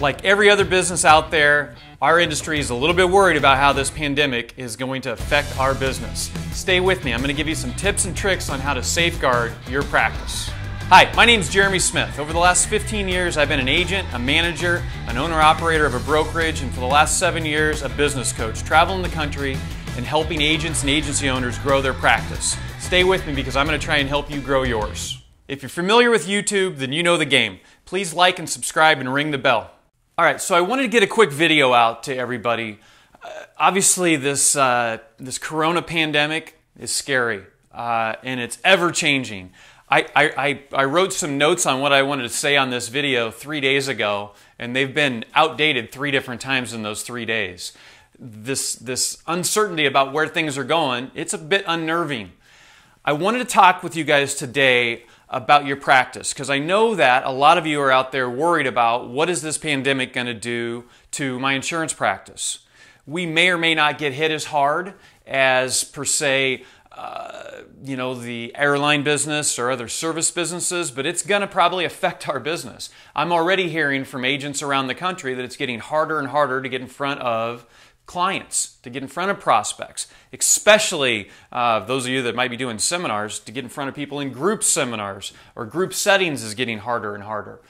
Like every other business out there, our industry is a little bit worried about how this pandemic is going to affect our business. Stay with me. I'm going to give you some tips and tricks on how to safeguard your practice. Hi, my name is Jeremy Smith. Over the last 15 years, I've been an agent, a manager, an owner operator of a brokerage, and for the last seven years, a business coach, traveling the country and helping agents and agency owners grow their practice. Stay with me because I'm going to try and help you grow yours. If you're familiar with YouTube, then you know the game. Please like and subscribe and ring the bell. All right, so I wanted to get a quick video out to everybody. Uh, obviously, this uh, this Corona pandemic is scary uh, and it's ever changing. I, I, I wrote some notes on what I wanted to say on this video three days ago, and they've been outdated three different times in those three days. This, this uncertainty about where things are going, it's a bit unnerving. I wanted to talk with you guys today about your practice because I know that a lot of you are out there worried about what is this pandemic going to do to my insurance practice. We may or may not get hit as hard as per se uh, you know the airline business or other service businesses, but it's going to probably affect our business. I'm already hearing from agents around the country that it's getting harder and harder to get in front of clients, to get in front of prospects, especially uh, those of you that might be doing seminars, to get in front of people in group seminars or group settings is getting harder and harder.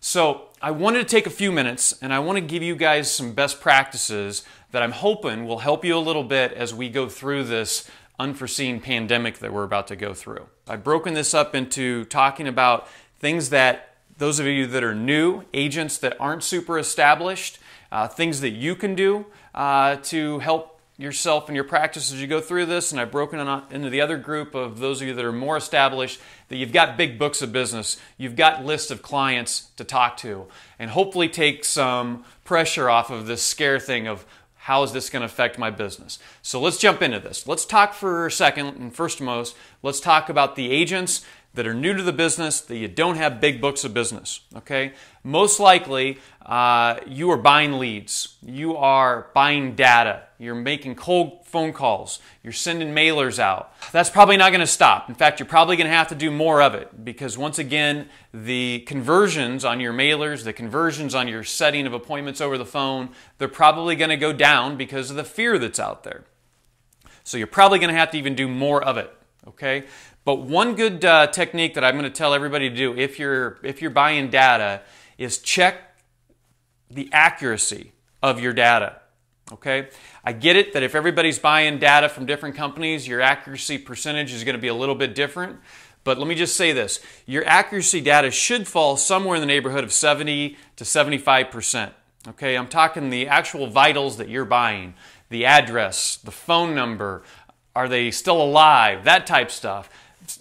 So I wanted to take a few minutes and I want to give you guys some best practices that I'm hoping will help you a little bit as we go through this unforeseen pandemic that we're about to go through. I've broken this up into talking about things that those of you that are new, agents that aren't super established, uh, things that you can do uh, to help yourself and your practice as you go through this. And I've broken into the other group of those of you that are more established, that you've got big books of business, you've got lists of clients to talk to, and hopefully take some pressure off of this scare thing of how is this going to affect my business? So let's jump into this. Let's talk for a second, and first most, let's talk about the agents that are new to the business, that you don't have big books of business, okay? Most likely, uh, you are buying leads. You are buying data. You're making cold phone calls. You're sending mailers out. That's probably not going to stop. In fact, you're probably going to have to do more of it because once again, the conversions on your mailers, the conversions on your setting of appointments over the phone, they're probably going to go down because of the fear that's out there. So you're probably going to have to even do more of it, okay? But one good uh, technique that I'm going to tell everybody to do if you're, if you're buying data is check the accuracy of your data. Okay? I get it that if everybody's buying data from different companies, your accuracy percentage is going to be a little bit different. But let me just say this your accuracy data should fall somewhere in the neighborhood of 70 to 75%. Okay, I'm talking the actual vitals that you're buying the address, the phone number, are they still alive, that type stuff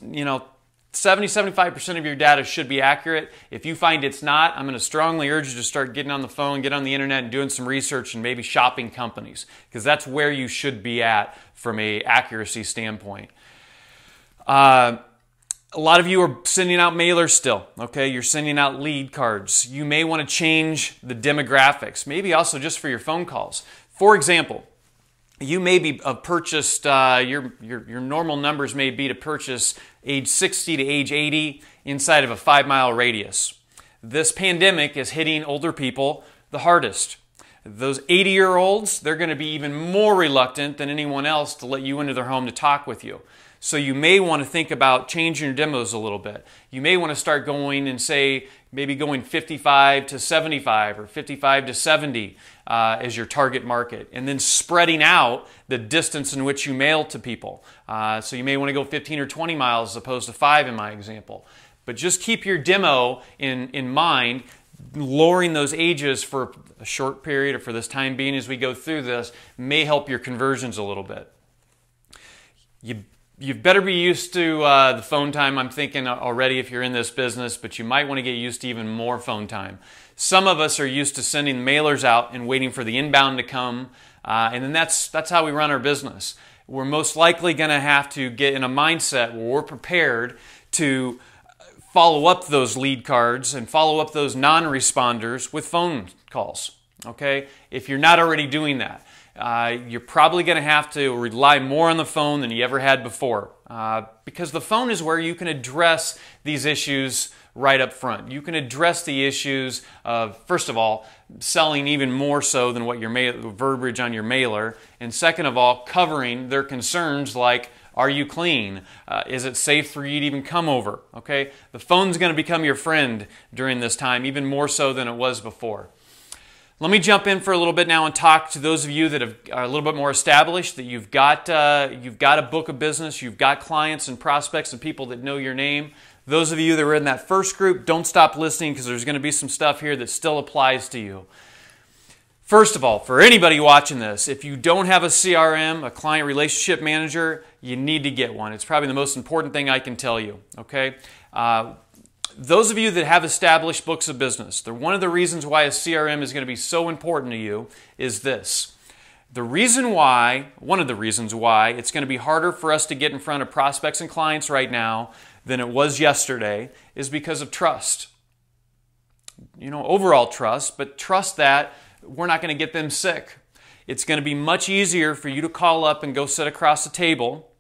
you know, 70 75% of your data should be accurate. If you find it's not, I'm going to strongly urge you to start getting on the phone, get on the internet, and doing some research and maybe shopping companies because that's where you should be at from a accuracy standpoint. Uh, a lot of you are sending out mailers still, okay? You're sending out lead cards. You may want to change the demographics, maybe also just for your phone calls. For example, you may be uh, purchased, uh, your, your, your normal numbers may be to purchase age 60 to age 80 inside of a five mile radius. This pandemic is hitting older people the hardest. Those 80 year olds, they're going to be even more reluctant than anyone else to let you into their home to talk with you. So you may want to think about changing your demos a little bit. You may want to start going and say, maybe going 55 to 75 or 55 to 70 uh, as your target market, and then spreading out the distance in which you mail to people. Uh, so you may want to go 15 or 20 miles as opposed to five in my example. But just keep your demo in, in mind lowering those ages for a short period or for this time being as we go through this may help your conversions a little bit. You you better be used to uh, the phone time. I'm thinking already if you're in this business, but you might want to get used to even more phone time. Some of us are used to sending mailers out and waiting for the inbound to come, uh, and then that's that's how we run our business. We're most likely going to have to get in a mindset where we're prepared to follow up those lead cards and follow up those non-responders with phone calls. Okay, if you're not already doing that. Uh, you're probably going to have to rely more on the phone than you ever had before uh, because the phone is where you can address these issues right up front. You can address the issues of, first of all, selling even more so than what your verbiage on your mailer, and second of all, covering their concerns like, are you clean? Uh, is it safe for you to even come over? Okay, the phone's going to become your friend during this time, even more so than it was before. Let me jump in for a little bit now and talk to those of you that have, are a little bit more established, that you've got, uh, you've got a book of business, you've got clients and prospects and people that know your name. Those of you that were in that first group, don't stop listening because there's going to be some stuff here that still applies to you. First of all, for anybody watching this, if you don't have a CRM, a client relationship manager, you need to get one. It's probably the most important thing I can tell you, okay? Uh, those of you that have established books of business, one of the reasons why a CRM is going to be so important to you is this. The reason why, one of the reasons why, it's going to be harder for us to get in front of prospects and clients right now than it was yesterday is because of trust. You know, overall trust, but trust that we're not going to get them sick. It's going to be much easier for you to call up and go sit across the table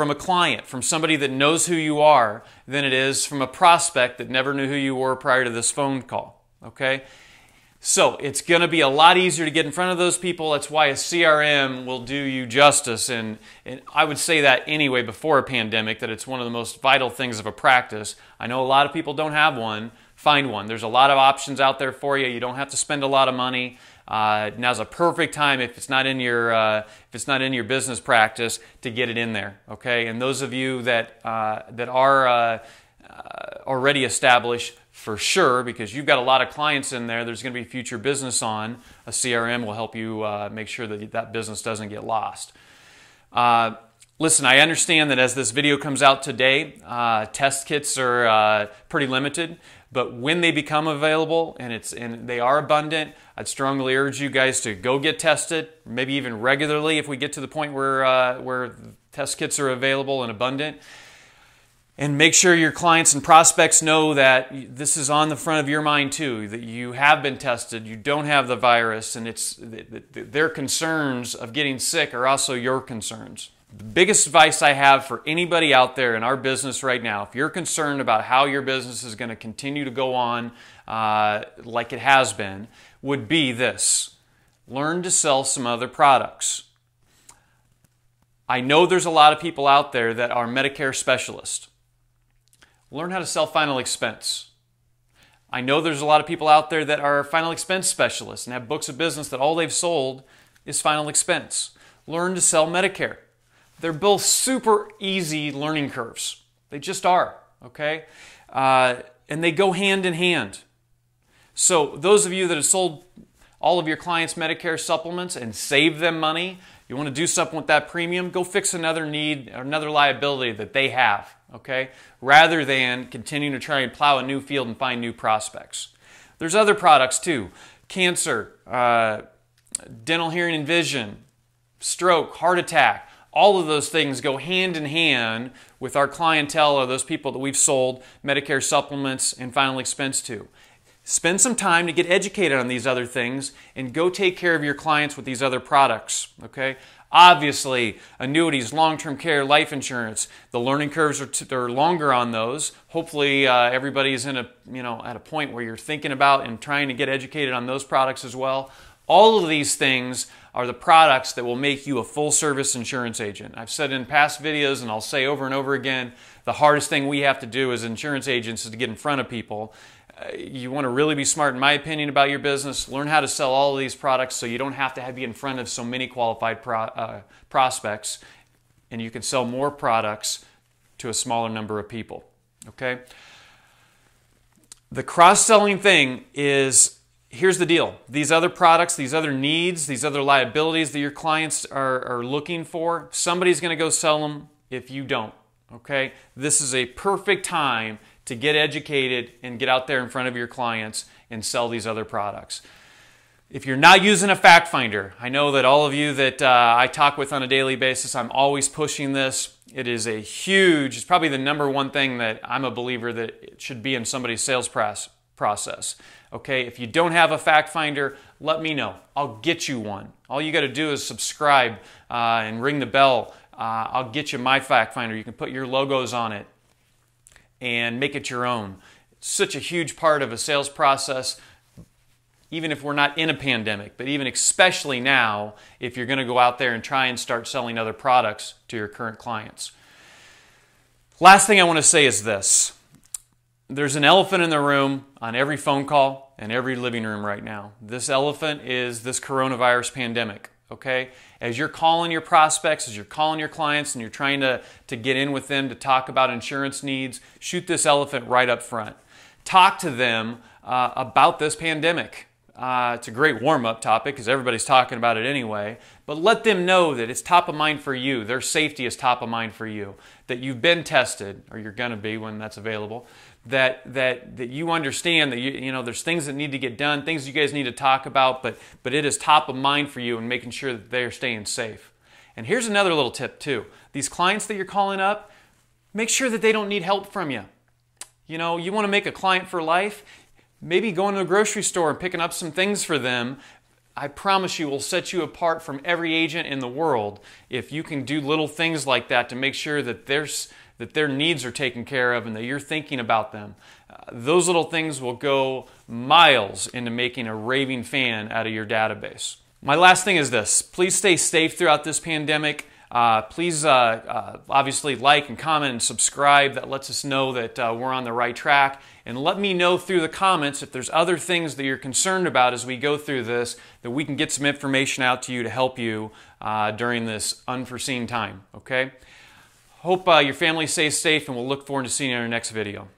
from a client, from somebody that knows who you are, than it is from a prospect that never knew who you were prior to this phone call. Okay? So it's going to be a lot easier to get in front of those people. That's why a CRM will do you justice. And, and, I would say that anyway before a pandemic, that it's one of the most vital things of a practice. I know a lot of people don't have one. Find one. There's a lot of options out there for you. You don't have to spend a lot of money. Uh, now's a perfect time if it's not in your uh, if it's not in your business practice to get it in there. Okay, and those of you that uh, that are uh, uh, already established for sure, because you've got a lot of clients in there. There's going to be future business on. A CRM will help you uh, make sure that that business doesn't get lost. Listen, I understand that as this video comes out today, test kits are pretty limited. But when they become available and it's and they are abundant, I'd strongly urge you guys to go get tested, maybe even regularly if we get to the point where uh, where test kits are available and abundant. And make sure your clients and prospects know that this is on the front of your mind too, that you have been tested, you don't have the virus, and it's their concerns of getting sick are also your concerns. The biggest advice I have for anybody out there in our business right now, if you're concerned about how your business is going to continue to go on uh, like it has been, would be this learn to sell some other products. I know there's a lot of people out there that are Medicare specialists. Learn how to sell final expense. I know there's a lot of people out there that are final expense specialists and have books of business that all they've sold is final expense. Learn to sell Medicare. They're both super easy learning curves. They just are, okay? Uh, and they go hand in hand. So, those of you that have sold all of your clients' Medicare supplements and saved them money, you want to do something with that premium, go fix another need, another liability that they have, okay? Rather than continuing to try and plow a new field and find new prospects. There's other products too cancer, uh, dental hearing and vision, stroke, heart attack all of those things go hand in hand with our clientele or those people that we've sold Medicare supplements and final expense to. Spend some time to get educated on these other things and go take care of your clients with these other products, okay? Obviously, annuities, long-term care, life insurance, the learning curves are, are longer on those. Hopefully, uh, everybody's in a, you know, at a point where you're thinking about and trying to get educated on those products as well. All of these things are the products that will make you a full service insurance agent. I've said in past videos, and I'll say over and over again, the hardest thing we have to do as insurance agents is to get in front of people. Uh, you want to really be smart, in my opinion, about your business. Learn how to sell all of these products so you don't have to be in front of so many qualified pro, uh, prospects, and you can sell more products to a smaller number of people. Okay? The cross selling thing is here's the deal these other products, these other needs, these other liabilities that your clients are, are looking for, somebody's going to go sell them if you don't. Okay? This is a perfect time to get educated and get out there in front of your clients and sell these other products. If you're not using a fact finder, I know that all of you that uh, I talk with on a daily basis, I'm always pushing this. It is a huge, it's probably the number one thing that I'm a believer that it should be in somebody's sales process. Okay, if you don't have a fact finder, let me know. I'll get you one. All you got to do is subscribe uh, and ring the bell. Uh, I'll get you my fact finder. You can put your logos on it and make it your own. It's such a huge part of a sales process even if we're not in a pandemic, but even especially now, if you're going to go out there and try and start selling other products to your current clients. Last thing I want to say is this there's an elephant in the room on every phone call and every living room right now. This elephant is this coronavirus pandemic. Okay? As you're calling your prospects, as you're calling your clients, and you're trying to, to get in with them to talk about insurance needs, shoot this elephant right up front. Talk to them uh, about this pandemic. Uh, it's a great warm up topic because everybody's talking about it anyway. But let them know that it's top of mind for you. Their safety is top of mind for you. That you've been tested, or you're going to be when that's available. That, that, that you understand that you, you know there's things that need to get done, things you guys need to talk about, but, but it is top of mind for you and making sure that they're staying safe. And here's another little tip too. These clients that you're calling up, make sure that they don't need help from you. You know, you want to make a client for life, maybe going to the grocery store and picking up some things for them, I promise you will set you apart from every agent in the world if you can do little things like that to make sure that there's that their needs are taken care of and that you're thinking about them. Uh, those little things will go miles into making a raving fan out of your database. My last thing is this please stay safe throughout this pandemic. Uh, please, uh, uh, obviously, like and comment and subscribe. That lets us know that uh, we're on the right track. And let me know through the comments if there's other things that you're concerned about as we go through this, that we can get some information out to you to help you uh, during this unforeseen time. Okay? Hope your family stays safe, and we'll look forward to seeing you in our next video.